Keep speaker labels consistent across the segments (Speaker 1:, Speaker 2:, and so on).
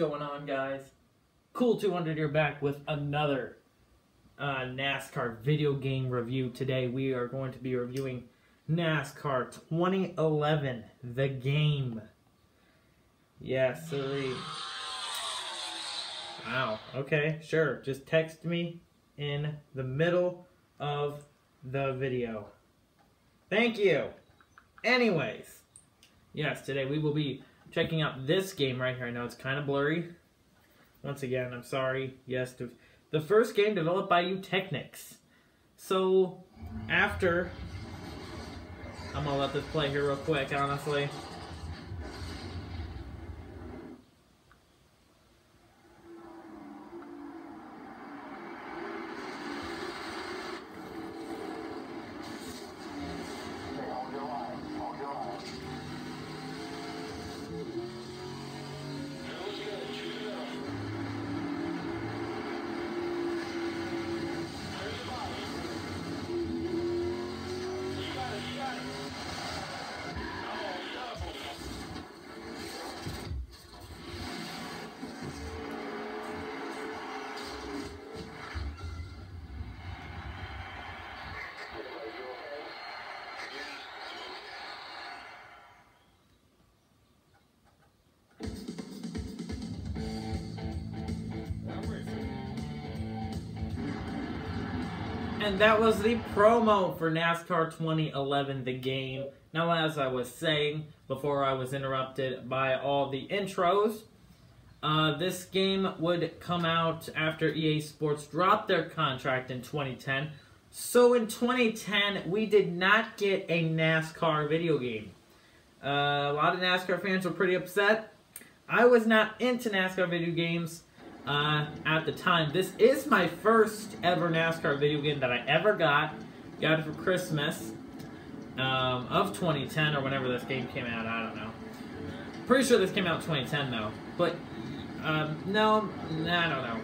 Speaker 1: Going on, guys? Cool 200 here back with another uh, NASCAR video game review. Today we are going to be reviewing NASCAR 2011, the game. Yes, yeah, Wow, okay, sure. Just text me in the middle of the video. Thank you. Anyways, yes, today we will be checking out this game right here. I know it's kind of blurry. Once again, I'm sorry. Yes, the first game developed by Eutechnyx. So, after... I'm gonna let this play here real quick, honestly. And that was the promo for NASCAR 2011, the game. Now, as I was saying before I was interrupted by all the intros, uh, this game would come out after EA Sports dropped their contract in 2010. So in 2010, we did not get a NASCAR video game. Uh, a lot of NASCAR fans were pretty upset. I was not into NASCAR video games uh, at the time. This is my first ever NASCAR video game that I ever got. Got it for Christmas um, of 2010 or whenever this game came out. I don't know. Pretty sure this came out 2010 though. But um, no, I don't know.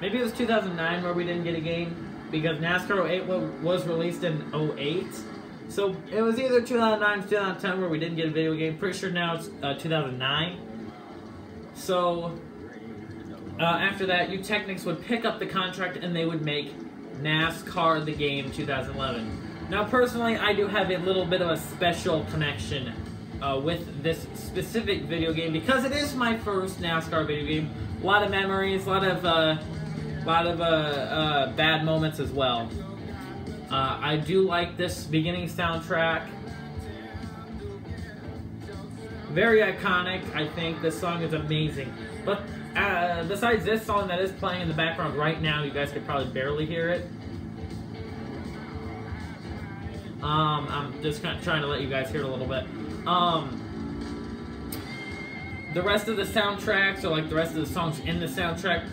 Speaker 1: Maybe it was 2009 where we didn't get a game because NASCAR 08 was released in 08. So it was either 2009 or 2010 where we didn't get a video game. Pretty sure now it's uh, 2009. So uh, after that, Eutechnyx would pick up the contract and they would make NASCAR the Game 2011. Now, personally, I do have a little bit of a special connection uh, with this specific video game because it is my first NASCAR video game. A lot of memories, a lot of, uh, lot of uh, uh, bad moments as well. Uh, I do like this beginning soundtrack. Very iconic, I think. This song is amazing. But uh, besides this song that is playing in the background right now, you guys could probably barely hear it. Um, I'm just kind of trying to let you guys hear it a little bit. Um, the rest of the soundtracks, or like the rest of the songs in the soundtrack,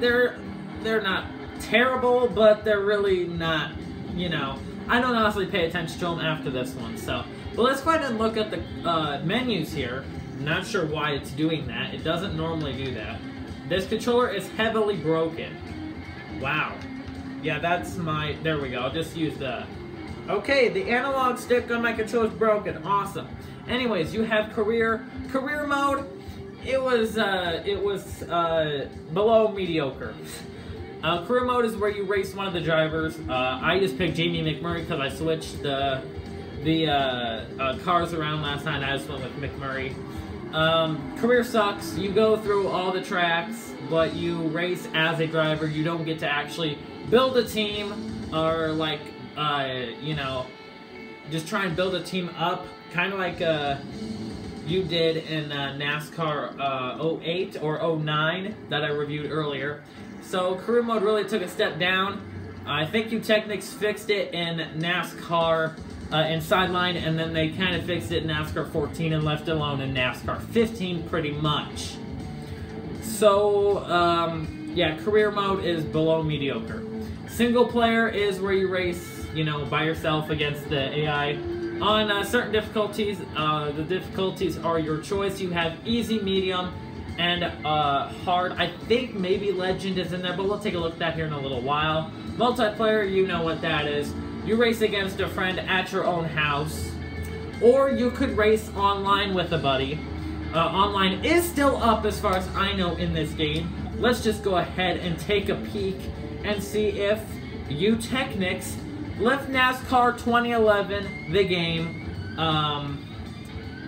Speaker 1: they're they're not terrible, but they're really not, you know. I don't honestly pay attention to them after this one, so. But let's go ahead and look at the uh, menus here. Not sure why it's doing that. It doesn't normally do that. This controller is heavily broken. Wow. Yeah, that's my... There we go. I'll just use the... Okay, the analog stick on my controller is broken. Awesome. Anyways, you have career... Career mode, it was, uh, it was, uh, below mediocre. Uh, career mode is where you race one of the drivers. Uh, I just picked Jamie McMurray because I switched the, the, uh, uh, cars around last night. I just went with McMurray. Um, career sucks. You go through all the tracks, but you race as a driver. You don't get to actually build a team or like, uh, you know, just try and build a team up, kind of like uh, you did in uh, NASCAR uh, 08 or 09 that I reviewed earlier. So career mode really took a step down. I think Eutechnyx fixed it in NASCAR uh, in Sideline, and then they kind of fixed it in NASCAR 14 and left alone in NASCAR 15 pretty much. So, um, yeah, career mode is below mediocre. Single player is where you race, you know, by yourself against the AI. On uh, certain difficulties, uh, the difficulties are your choice. You have easy, medium, and uh, hard. I think maybe Legend is in there, but we'll take a look at that here in a little while. Multiplayer, you know what that is. You race against a friend at your own house, or you could race online with a buddy. uh, online is still up as far as I know in this game. Let's just go ahead and take a peek and see if Eutechnyx left NASCAR 2011 the game. Um,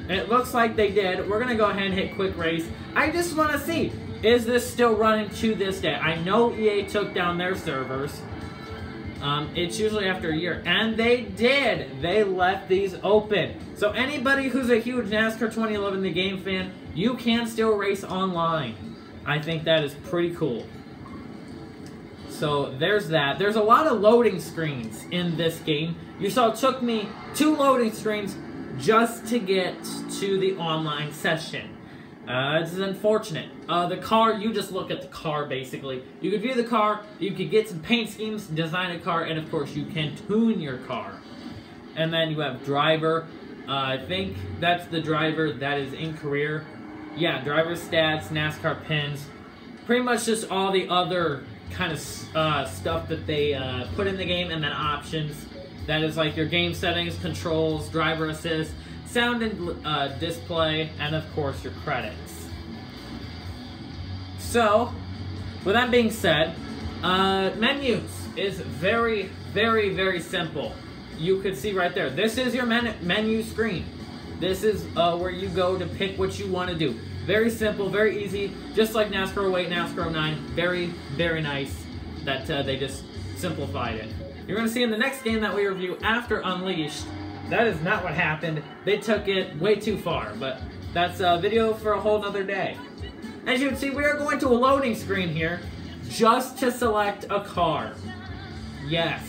Speaker 1: it looks like they did. We're going to go ahead and hit quick race. I just want to see, is this still running to this day? I know EA took down their servers. Um, it's usually after a year. And they did. They left these open. So anybody who's a huge NASCAR 2011 The Game fan, you can still race online. I think that is pretty cool. So there's that. There's a lot of loading screens in this game. You saw it took me two loading screens just to get to the online session. Uh, this is unfortunate. Uh, the car, you just look at the car, basically. You can view the car, you can get some paint schemes, design a car, and of course you can tune your car. And then you have driver. Uh, I think that's the driver that is in career. Yeah, driver stats, NASCAR pins. Pretty much just all the other kind of uh, stuff that they uh, put in the game, and then options. That is like your game settings, controls, driver assist, sound and uh, display, and of course your credits. So, with that being said, uh, menus is very, very, very simple. You could see right there. This is your men menu screen. This is uh, where you go to pick what you want to do. Very simple, very easy, just like NASCAR 08, NASCAR 09. Very, very nice that uh, they just simplified it. You're going to see in the next game that we review after Unleashed, that is not what happened. They took it way too far, but that's a video for a whole nother day. As you can see, we are going to a loading screen here just to select a car. Yes.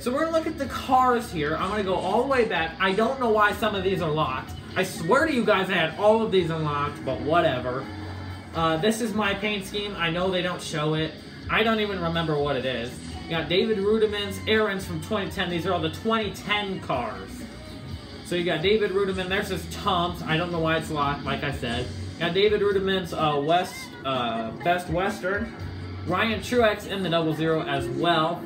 Speaker 1: So we're to look at the cars here. I'm to go all the way back. I don't know why some of these are locked. I swear to you guys I had all of these unlocked, but whatever. Uh, this is my paint scheme. I know they don't show it. I don't even remember what it is. You got David Reutimann's Aaron's from 2010. These are all the 2010 cars. So you got David Reutimann. There's his Tums. I don't know why it's locked, like I said. You got David Reutimann's uh, West uh, Best Western. Ryan Truex in the double zero as well.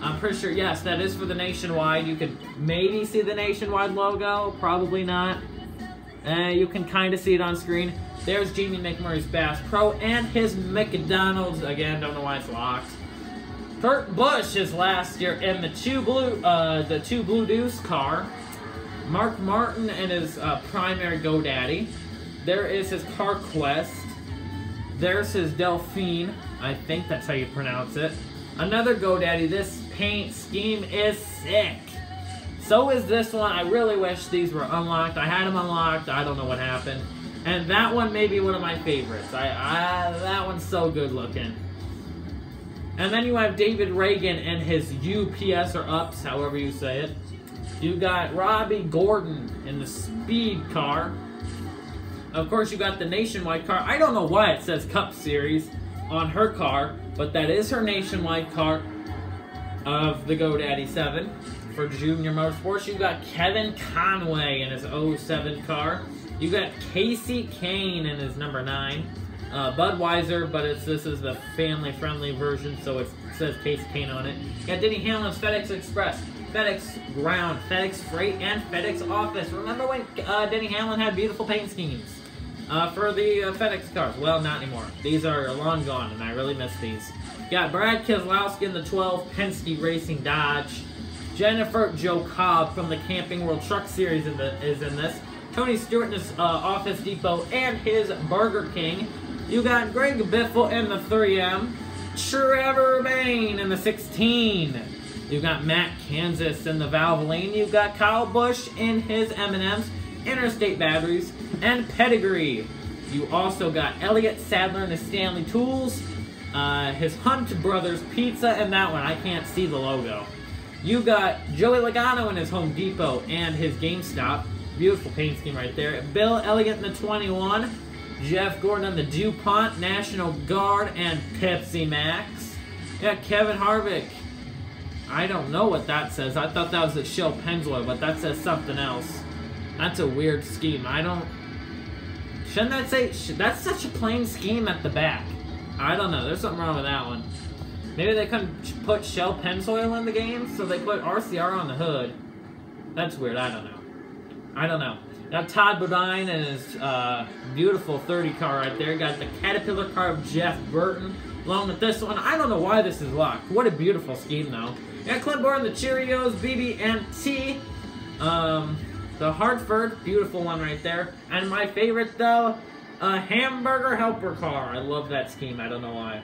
Speaker 1: I'm pretty sure, yes, that is for the Nationwide. You could maybe see the Nationwide logo. Probably not. Uh, you can kind of see it on screen. There's Jamie McMurray's Bass Pro and his McDonald's. Again, don't know why it's locked. Kurt Busch is last year in the two blue, uh, the two blue deuce car. Mark Martin and his uh, primary GoDaddy. There is his CarQuest. There's his Delphine. I think that's how you pronounce it. Another GoDaddy. This paint scheme is sick. So is this one. I really wish these were unlocked. I had them unlocked. I don't know what happened. And that one may be one of my favorites. I, I That one's so good looking. And then you have David Ragan and his UPS or ups, however you say it. You got Robby Gordon in the speed car. Of course, you got the nationwide car. I don't know why it says Cup Series on her car, but that is her nationwide car of the GoDaddy 7 for Junior Motorsports. You got Kevin Conway in his 07 car. You got Kasey Kahne in his number 9. Uh, Budweiser, but it's this is the family-friendly version, so it says Kasey Kahne on it. Got Denny Hamlin's FedEx Express. FedEx Ground, FedEx Freight, and FedEx Office. Remember when uh, Denny Hamlin had beautiful paint schemes uh, for the uh, FedEx cars? Well, not anymore. These are long gone, and I really miss these. Got Brad Keselowski in the 12 Penske Racing Dodge. Jennifer Jo Cobb from the Camping World Truck Series in the, is in this. Tony Stewart in his uh, Office Depot and his Burger King. You got Greg Biffle in the 3M. Trevor Bayne in the 16. You've got Matt Kenseth in the Valvoline. You've got Kyle Busch in his M&M's, Interstate Batteries, and Pedigree. You also got Elliott Sadler in the Stanley Tools, uh, his Hunt Brothers Pizza, and that one, I can't see the logo. You got Joey Logano in his Home Depot and his GameStop. Beautiful paint scheme right there. Bill Elliott in the 21. Jeff Gordon on the DuPont, National Guard, and Pepsi Max. Yeah, Kevin Harvick I don't know what that says. I thought that was a Shell Pennzoil, but that says something else. That's a weird scheme. I don't... Shouldn't that say... That's such a plain scheme at the back. I don't know. There's something wrong with that one. Maybe they couldn't put Shell Pennzoil in the game, so they put RCR on the hood. That's weird. I don't know. I don't know. Got Todd Bodine and his uh, beautiful 30 car right there. Got the Caterpillar car of Jeff Burton along with this one. I don't know why this is locked. What a beautiful scheme, though. Got Clint Bowyer, the Cheerios, BB&T, um, the Hartford, beautiful one right there. And my favorite, though, a hamburger helper car. I love that scheme. I don't know why.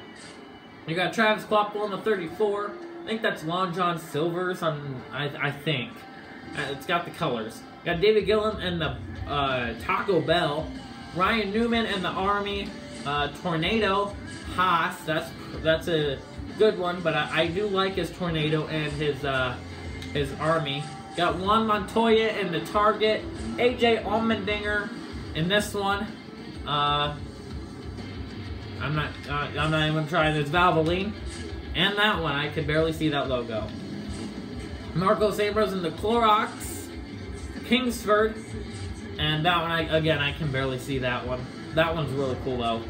Speaker 1: You got Travis Kvapil in the 34. I think that's Long John Silver's. On, I, I think. Uh, it's got the colors. You got David Gilliland and the uh, Taco Bell. Ryan Newman and the Army. Uh, Tornado. Haas. That's that's a good one, but I, I do like his Tornado and his uh, his Army. Got Juan Montoya in the Target. AJ Allmendinger in this one. Uh, I'm not. Uh, I'm not even trying this Valvoline, and that one I could barely see that logo. Marcos Ambrose in the Clorox, Kingsford, and that one I again I can barely see that one. That one's really cool though.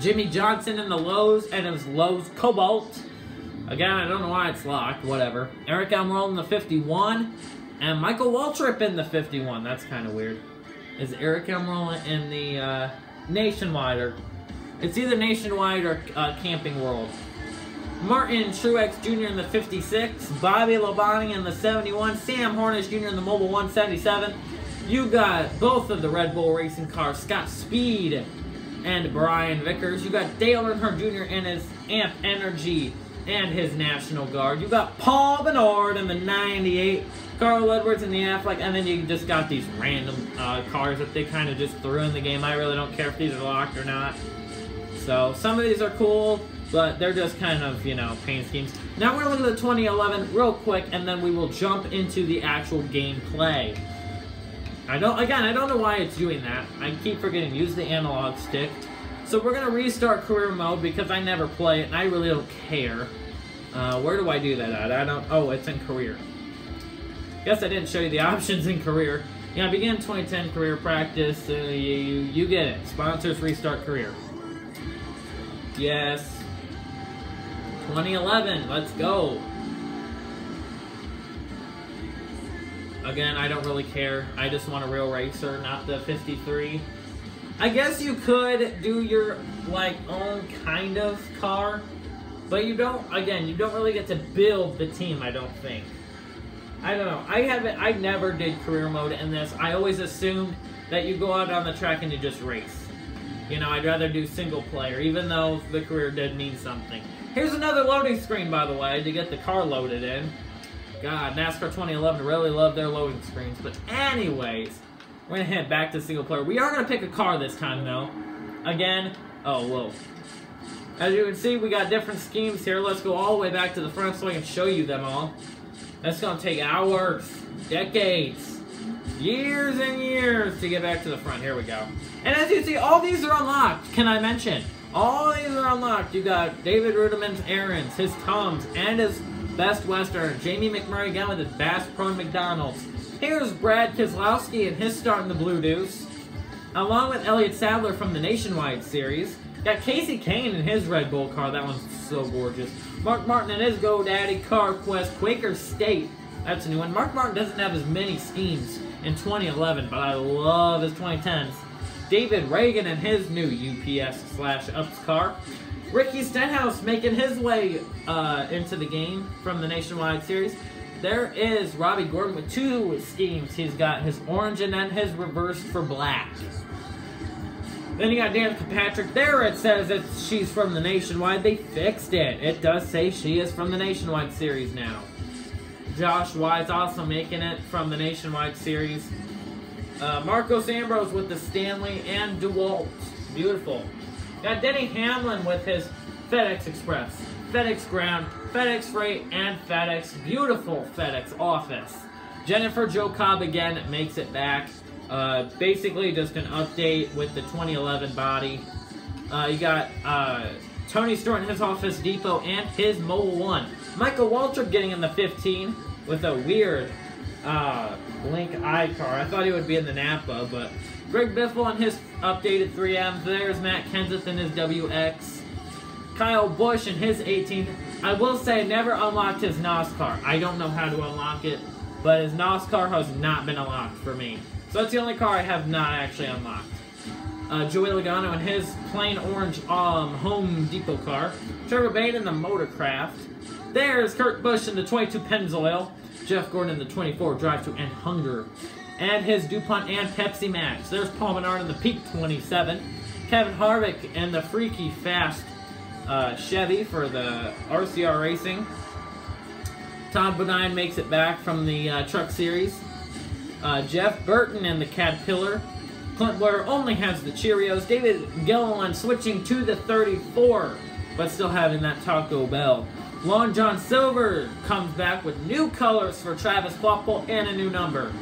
Speaker 1: Jimmie Johnson in the Lowe's, and it was Lowe's Cobalt. Again, I don't know why it's locked. Whatever. Aric Almirola in the 51, and Michael Waltrip in the 51. That's kind of weird is Aric Almirola in the uh, Nationwide, or it's either Nationwide or uh, Camping World. Martin Truex Jr. in the 56, Bobby Labonte in the 71, Sam Hornish Jr. in the Mobile 177. You got both of the Red Bull racing cars, Scott Speed and Brian Vickers. You got Dale Earnhardt Jr. in his Amp Energy and his National Guard. You got Paul Menard in the 98, Carl Edwards in the Aflac, and then you just got these random uh, cars that they kind of just threw in the game. I really don't care if these are locked or not. So some of these are cool, but they're just kind of, you know, paint schemes. Now we're going to look at the 2011 real quick, and then we will jump into the actual gameplay. I don't, again, I don't know why it's doing that. I keep forgetting, use the analog stick. So we're to restart career mode because I never play it and I really don't care. Uh, where do I do that at? I don't, oh, it's in career. Guess I didn't show you the options in career. Yeah, begin 2010 career practice. Uh, you, you, you get it. Sponsors restart career. Yes. 2011, let's go. Again, I don't really care. I just want a real racer, not the 53. I guess you could do your like own kind of car, but you don't. Again, you don't really get to build the team. I don't think. I don't know. I haven't. I never did career mode in this. I always assumed that you go out on the track and you just race. You know, I'd rather do single player, even though the career did mean something. Here's another loading screen, by the way, to get the car loaded in. God, NASCAR 2011 really love their loading screens. But anyways, we're going to head back to single player. We are going to pick a car this time, though. Again, oh, whoa. As you can see, we got different schemes here. Let's go all the way back to the front so I can show you them all. That's going to take hours, decades, years and years to get back to the front. Here we go. And as you see, all these are unlocked, can I mention? All these are unlocked. You got David Reutimann's Aaron's, his Tums, and his Best Western. Jamie McMurray again with his Bass Pro McDonald's. Here's Brad Keselowski and his start in the Blue Deuce. Along with Elliott Sadler from the Nationwide Series. Got Kasey Kahne in his Red Bull car. That one's so gorgeous. Mark Martin in his GoDaddy Car Quest Quaker State. That's a new one. Mark Martin doesn't have as many schemes in 2011, but I love his 2010s. David Ragan in his new UPS slash UPS car. Ricky Stenhouse making his way uh, into the game from the Nationwide Series. There is Robby Gordon with two schemes. He's got his orange and then his reversed for black. Then you got Danica Patrick. There it says that she's from the Nationwide. They fixed it. It does say she is from the Nationwide Series now. Josh Wise also making it from the Nationwide Series. Uh, Marcos Ambrose with the Stanley and DeWalt. Beautiful. Got Denny Hamlin with his FedEx Express, FedEx Ground, FedEx Freight, and FedEx. Beautiful FedEx office. Jennifer Jo Cobb again makes it back. Uh, basically just an update with the 2011 body. Uh, you got uh, Tony Stewart in his Office Depot and his Mobil 1. Michael Waltrip getting in the 15 with a weird uh, Blink eye car. I thought he would be in the Napa, but Greg Biffle and his updated 3M. There's Matt Kenseth and his WX. Kyle Busch and his 18. I will say I never unlocked his NOS car. I don't know how to unlock it, but his NOS car has not been unlocked for me. So that's the only car I have not actually unlocked. Uh, Joey Logano and his plain orange um, Home Depot car. Trevor Bayne in the Motorcraft. There's Kurt Busch in the 22 Pennzoil. Jeff Gordon in the 24 Drive to End Hunger. And his DuPont and Pepsi Max. There's Paul Menard in the Peak 27. Kevin Harvick in the Freaky Fast uh, Chevy for the RCR Racing. Todd Bodine makes it back from the uh, Truck Series. Uh, Jeff Burton in the Caterpillar. Clint Bowyer only has the Cheerios. David Gilliland switching to the 34, but still having that Taco Bell. Long John Silver comes back with new colors for Travis Kvapil and a new number.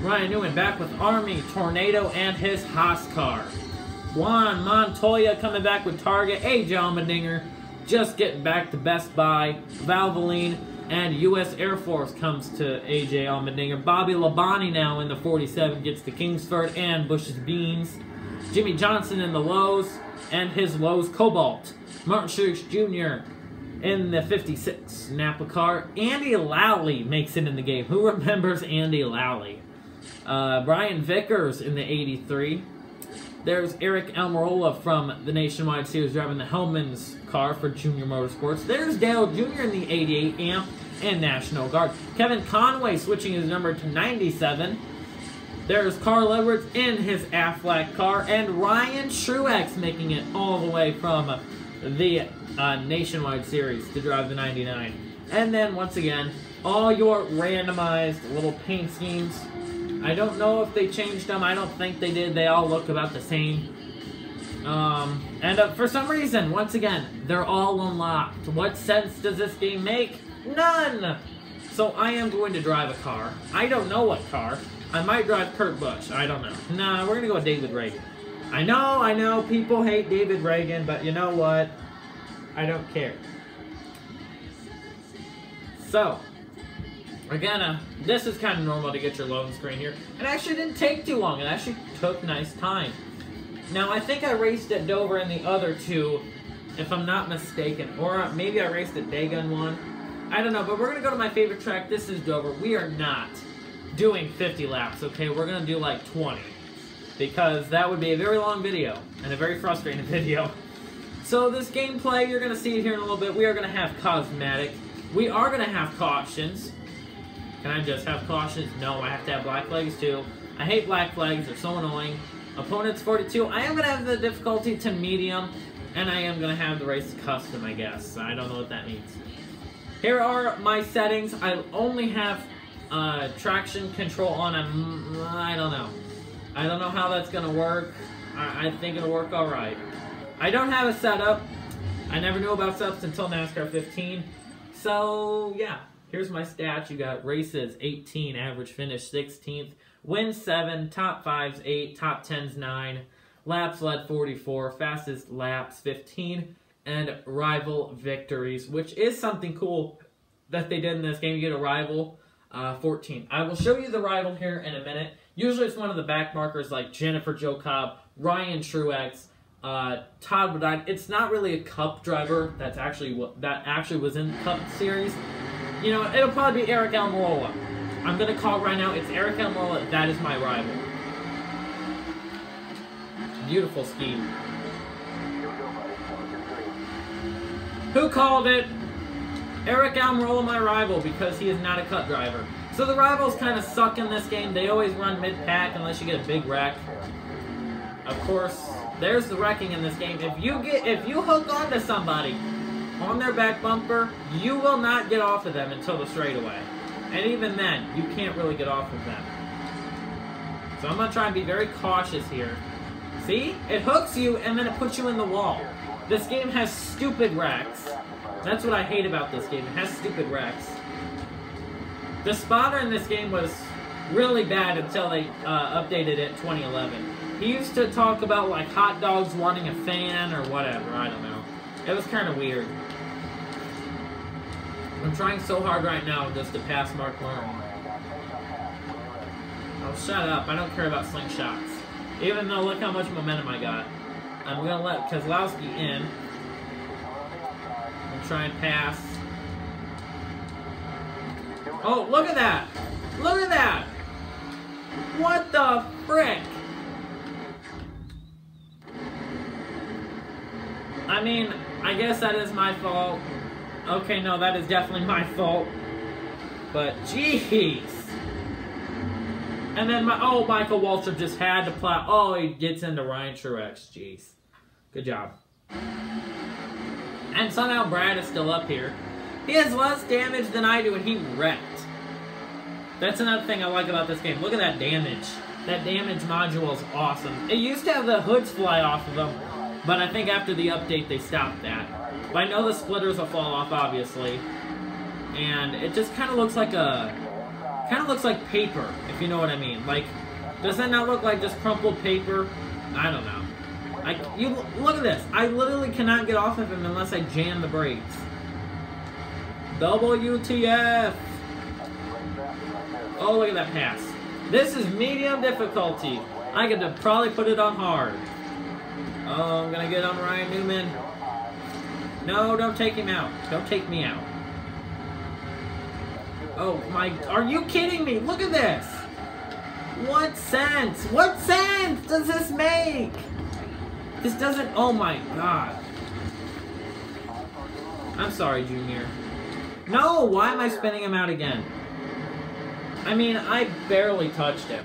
Speaker 1: Ryan Newman back with Army, Tornado, and his Haas car. Juan Montoya coming back with Target. Hey, John just getting back to Best Buy. Valvoline and U.S. Air Force comes to AJ Allmendinger. Bobby Labonte now in the 47 gets the Kingsford and Bush's Beans. Jimmie Johnson in the Lowe's and his Lowe's Cobalt. Martin Truex Jr. in the 56 Napa car. Andy Lally makes it in the game. Who remembers Andy Lally? Uh, Brian Vickers in the 83. There's Aric Almirola from the Nationwide Series driving the Hellmann's car for Junior Motorsports. There's Dale Jr. in the 88 AMP and National Guard. Kevin Conway switching his number to 97. There's Carl Edwards in his Aflac car. And Ryan Truex making it all the way from the uh, Nationwide Series to drive the 99. And then, once again, all your randomized little paint schemes I don't know if they changed them. I don't think they did. They all look about the same. Um, and uh, for some reason, once again, they're all unlocked. What sense does this game make? None! So I am going to drive a car. I don't know what car. I might drive Kurt Busch. I don't know. Nah, we're going to go with David Ragan. I know, I know, people hate David Ragan, but you know what? I don't care. So, Again, uh, this is kind of normal to get your loading screen here. It actually didn't take too long. It actually took nice time. Now, I think I raced at Dover in the other two, if I'm not mistaken. Or uh, maybe I raced at Dagon one. I don't know, but we're going to go to my favorite track. This is Dover. We are not doing 50 laps, okay? We're going to do like 20. Because that would be a very long video, and a very frustrating video. So this gameplay, you're going to see it here in a little bit. We are going to have cosmetic. We are going to have cautions. Can I just have cautions? No, I have to have black flags too. I hate black flags, they're so annoying. Opponents 42, I am going to have the difficulty to medium, and I am going to have the race custom, I guess. I don't know what that means. Here are my settings. I only have uh, traction control on. I'm, I don't know. I don't know how that's going to work. I, I think it'll work all right. I don't have a setup. I never knew about setups until NASCAR 15. So, yeah. Here's my stats. You got races 18, average finish 16th, wins 7, top 5s 8, top 10s 9, laps led 44, fastest laps 15, and rival victories, which is something cool that they did in this game. You get a rival uh, 14. I will show you the rival here in a minute. Usually it's one of the back markers like Jennifer Jo Cobb, Ryan Truex, uh, Todd Bodine. It's not really a Cup driver. That's actually what that actually was in Cup Series. You know, it'll probably be Aric Almirola. I'm to call right now. It's Aric Almirola. That is my rival. Beautiful scheme. Who called it? Aric Almirola, my rival, because he is not a cut driver. So the rivals kind of suck in this game. They always run mid-pack unless you get a big wreck. Of course, there's the wrecking in this game. If you get, if you hook onto somebody on their back bumper, you will not get off of them until the straightaway. And even then, you can't really get off of them. So I'm going to try and be very cautious here. See? It hooks you and then it puts you in the wall. This game has stupid wrecks. That's what I hate about this game. It has stupid wrecks. The spotter in this game was really bad until they uh, updated it 2011. He used to talk about like hot dogs wanting a fan or whatever. I don't know. It was kind of weird. I'm trying so hard right now just to pass Mark Martin. Oh, shut up. I don't care about slingshots. Even though look how much momentum I got. I'm going to let Keselowski in. And try and pass. Oh, look at that! Look at that! What the frick? I mean, I guess that is my fault. Okay, no, that is definitely my fault. But, jeez. And then, my oh, Michael Waltrip just had to plow. Oh, he gets into Ryan Truex. Jeez. Good job. And somehow Brad is still up here. He has less damage than I do, and he wrecked. That's another thing I like about this game. Look at that damage. That damage module is awesome. It used to have the hoods fly off of them, but I think after the update they stopped that. But I know the splitters will fall off, obviously. And it just kind of looks like a... Kind of looks like paper, if you know what I mean. Like, does that not look like just crumpled paper? I don't know. I, you Look at this. I literally cannot get off of him unless I jam the brakes. WTF! Oh, look at that pass. This is medium difficulty. I could probably put it on hard. Oh, I'm gonna get on Ryan Newman. No, don't take him out. Don't take me out. Oh my, are you kidding me? Look at this. What sense? What sense does this make? This doesn't, oh my god. I'm sorry, Junior. No, why am I spinning him out again? I mean, I barely touched him.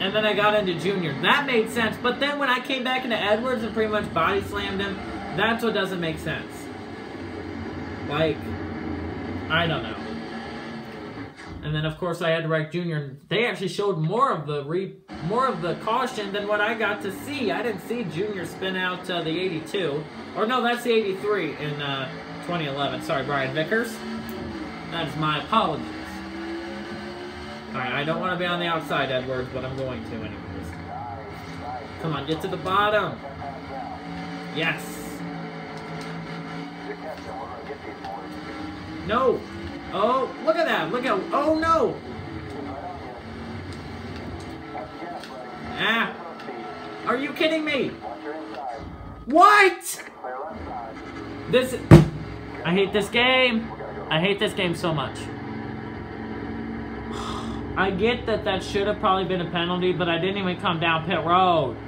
Speaker 1: And then I got into Junior. That made sense. But then when I came back into Edwards and pretty much body slammed him, that's what doesn't make sense. Like, I don't know. And then of course I had to wreck Junior. They actually showed more of the re more of the caution than what I got to see. I didn't see Junior spin out uh, the 82. Or no, that's the 83 in uh, 2011. Sorry, Brian Vickers. That is my apologies. Alright, I don't want to be on the outside, Edwards, but I'm going to anyways. Come on, get to the bottom. Yes. No. Oh, look at that. Look at, oh no. Ah. Are you kidding me? What? This, I hate this game. I hate this game so much. I get that that should have probably been a penalty, but I didn't even come down pit road.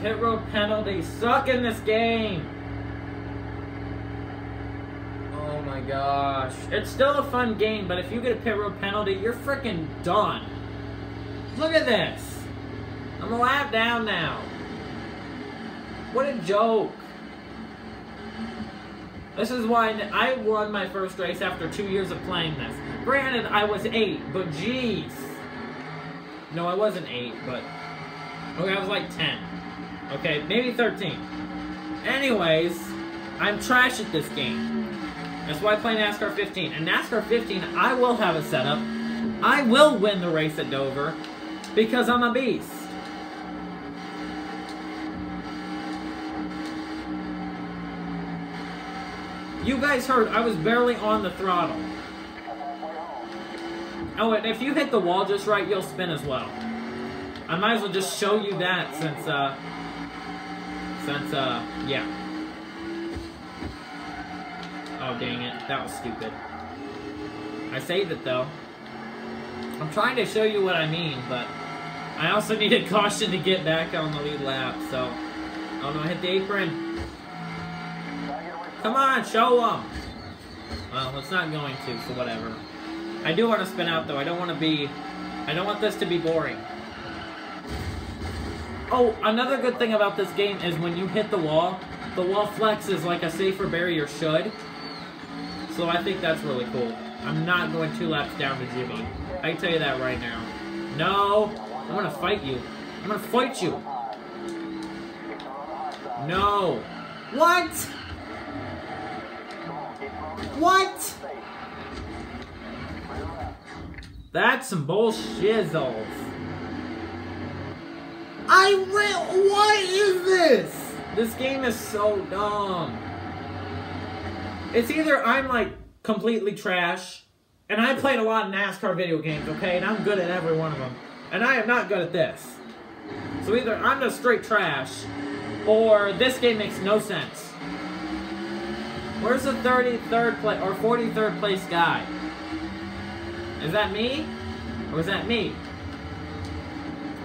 Speaker 1: Pit road penalties suck in this game. Oh my gosh. It's still a fun game, but if you get a pit road penalty, you're freaking done. Look at this. I'm a lap down now. What a joke. This is why I won my first race after two years of playing this. Granted, I was eight, but jeez. No, I wasn't eight, but... Okay, I was like 10. Okay, maybe 13. Anyways, I'm trash at this game. That's why I play NASCAR 15. And NASCAR 15, I will have a setup. I will win the race at Dover because I'm a beast. You guys heard, I was barely on the throttle. Oh, and if you hit the wall just right, you'll spin as well. I might as well just show you that since, uh, since, uh, yeah. Oh, dang it. That was stupid. I saved it, though. I'm trying to show you what I mean, but I also needed caution to get back on the lead lap, so... Oh, no, I hit the apron. Come on, show them. Well, it's not going to, so whatever. I do want to spin out, though. I don't want to be... I don't want this to be boring. Oh, another good thing about this game is when you hit the wall, the wall flexes like a safer barrier should. So I think that's really cool. I'm not going two laps down to Jimmy. I can tell you that right now. No! I'm gonna fight you. I'm gonna fight you! No! What? What? That's some bullshizzles. I re- What is this? This game is so dumb. It's either I'm like completely trash, and I played a lot of NASCAR video games, okay, and I'm good at every one of them, and I am not good at this. So either I'm just straight trash, or this game makes no sense. Where's the 33rd place or 43rd place guy? Is that me? Or was that me?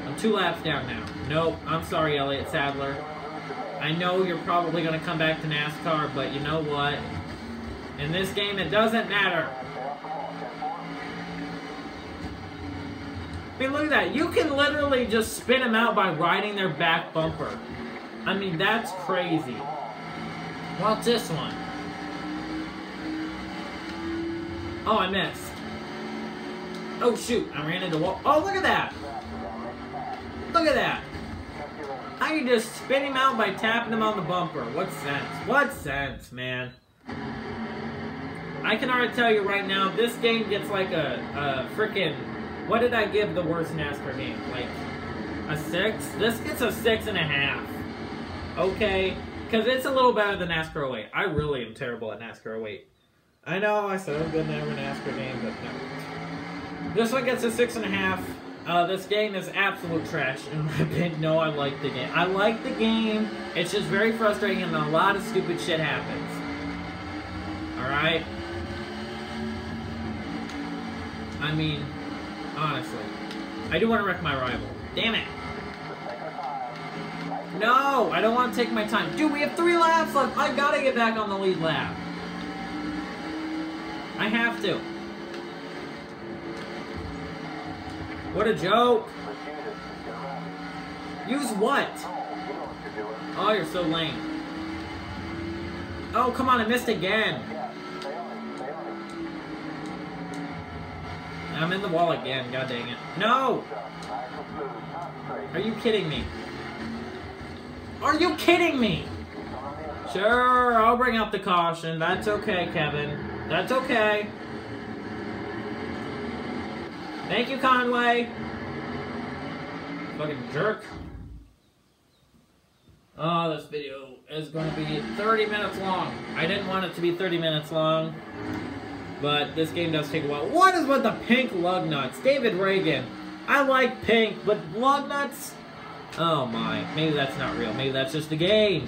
Speaker 1: I'm two laps down now. Nope, I'm sorry, Elliott Sadler. I know you're probably going to come back to NASCAR, but you know what? In this game, it doesn't matter. I mean, look at that. You can literally just spin them out by riding their back bumper. I mean, that's crazy. What's this one? Oh, I missed. Oh, shoot. I ran into wall. Oh, look at that. Look at that. How you just spin him out by tapping him on the bumper? What sense? What sense, man? I can already tell you right now, this game gets like a, a freaking... What did I give the worst NASCAR game? Like, a six? This gets a six and a half. Okay? Because it's a little better than NASCAR 08. I really am terrible at NASCAR 08. I know, I said I'm good at every NASCAR game, but no. This one gets a six and a half. Uh, this game is absolute trash, in my opinion. No, I like the game. I like the game. It's just very frustrating and a lot of stupid shit happens. Alright? I mean, honestly. I do want to wreck my rival. Damn it. No, I don't want to take my time. Dude, we have three laps left. I gotta get back on the lead lap. I have to. What a joke. Use what? Oh, you're so lame. Oh, come on, I missed again. I'm in the wall again, god dang it. No! Are you kidding me? Are you kidding me? Sure, I'll bring up the caution. That's okay, Kevin. That's okay. Thank you, Conway. Fucking jerk. Oh, this video is going to be 30 minutes long. I didn't want it to be 30 minutes long, but this game does take a while. What is with the pink lug nuts? David Ragan. I like pink, but lug nuts? Oh my, maybe that's not real. Maybe that's just the game.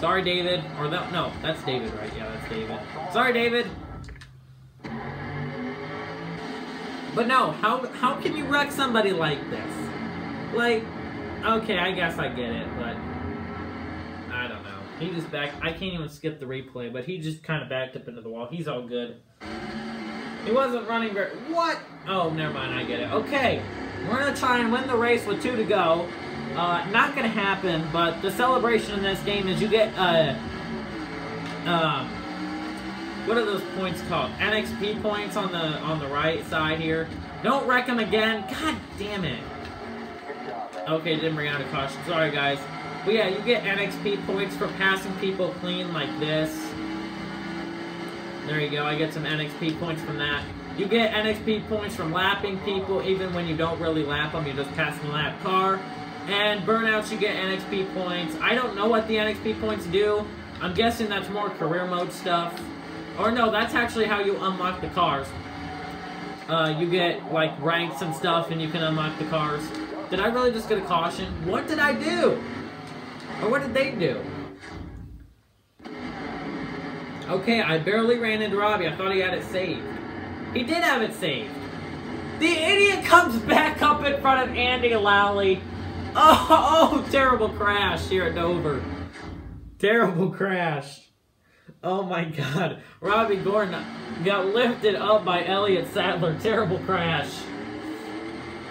Speaker 1: Sorry, David. Or that, no, that's David, right? Yeah, that's David. Sorry, David. But no, how how can you wreck somebody like this? Like, okay, I guess I get it, but. He just back. I can't even skip the replay, but he just kind of backed up into the wall. He's all good. He wasn't running very. What? Oh, never mind. I get it. Okay, we're gonna try and win the race with two to go. Uh, not gonna happen. But the celebration in this game is you get uh, um, what are those points called? NXP points on the on the right side here. Don't wreck them again. God damn it. Okay, didn't bring out a caution. Sorry, guys. But yeah, you get NXP points for passing people clean like this. There you go. I get some NXP points from that. You get NXP points from lapping people, even when you don't really lap them. You're just passing the lap car. And burnouts, you get NXP points. I don't know what the NXP points do. I'm guessing that's more career mode stuff. Or no, that's actually how you unlock the cars. Uh, you get, like, ranks and stuff, and you can unlock the cars. Did I really just get a caution? What did I do? Or what did they do? Okay, I barely ran into Robby. I thought he had it saved. He did have it saved. The idiot comes back up in front of Andy Lally. Oh, oh, terrible crash here at Dover. Terrible crash. Oh my god. Robby Gordon got lifted up by Elliott Sadler. Terrible crash.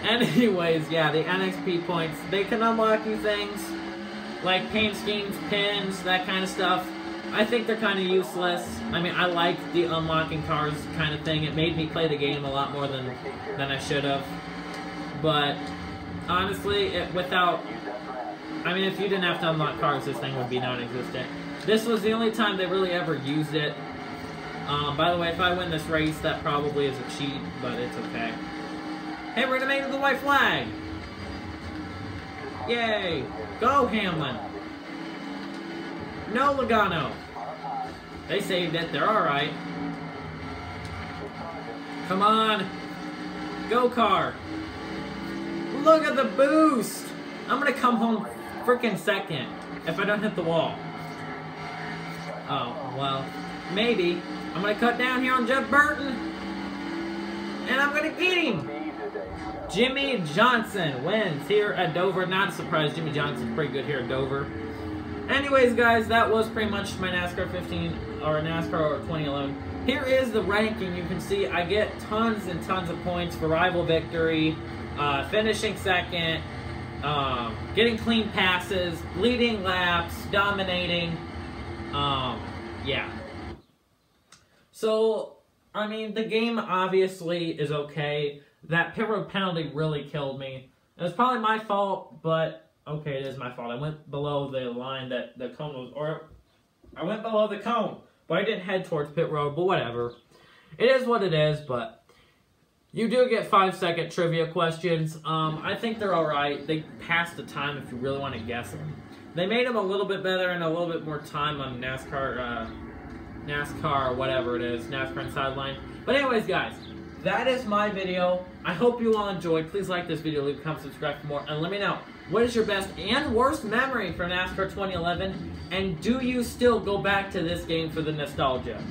Speaker 1: Anyways, yeah, the NXP points, they can unlock you things like paint schemes, pins, that kind of stuff. I think they're kind of useless. I mean, I like the unlocking cars kind of thing. It made me play the game a lot more than than I should have. But honestly, it, without, I mean, if you didn't have to unlock cars, this thing would be non-existent. This was the only time they really ever used it. Um, by the way, if I win this race, that probably is a cheat, but it's okay. Hey, we're gonna make it the white flag! Yay! Go, Hamlin! No, Logano! They saved it, they're alright. Come on! Go, car! Look at the boost! I'm gonna come home freaking second if I don't hit the wall. Oh, well. maybe. I'm to cut down here on Jeff Burton. And I'm to get him. Jimmie Johnson wins here at Dover. Not surprised, Jimmie Johnson's pretty good here at Dover. Anyways, guys, that was pretty much my NASCAR 15 or NASCAR 2011. Here is the ranking. You can see I get tons and tons of points for rival victory, uh, finishing second, um, getting clean passes, leading laps, dominating. Um, yeah. So, I mean, the game obviously is okay. That pit road penalty really killed me. It was probably my fault, but okay, it is my fault. I went below the line that the cone was, or I went below the cone, but I didn't head towards pit road, but whatever. It is what it is, but you do get five second trivia questions. Um, I think they're alright. They pass the time if you really want to guess them. They made them a little bit better and a little bit more time on NASCAR, uh, NASCAR, whatever it is, NASCAR Inside Line. But anyways, guys, that is my video. I hope you all enjoyed. Please like this video, leave a comment, subscribe for more, and let me know what is your best and worst memory from NASCAR 2011, and do you still go back to this game for the nostalgia?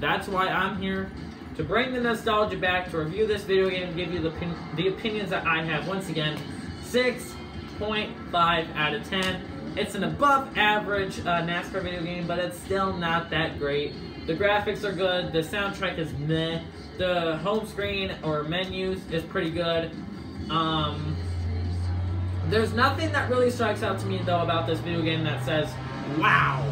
Speaker 1: That's why I'm here to bring the nostalgia back, to review this video game and give you the, the opinions that I have. Once again, 6.5 out of 10. It's an above average uh, NASCAR video game, but it's still not that great. The graphics are good, the soundtrack is meh, the home screen or menus is pretty good. Um, there's nothing that really strikes out to me though about this video game that says, wow.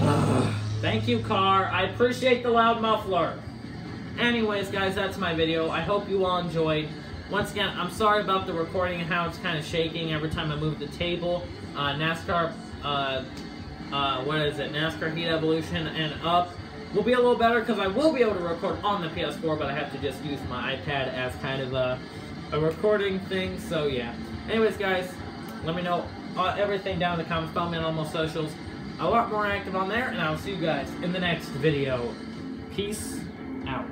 Speaker 1: Thank you, car. I appreciate the loud muffler. Anyways, guys, that's my video. I hope you all enjoyed. Once again, I'm sorry about the recording and how it's kind of shaking every time I move the table. Uh, NASCAR, uh, uh, what is it? NASCAR Heat Evolution and Up will be a little better because I will be able to record on the PS4, but I have to just use my iPad as kind of a, a recording thing. So, yeah. Anyways, guys, let me know uh, everything down in the comments. Follow me on all my socials a lot more active on there, and I'll see you guys in the next video. Peace out.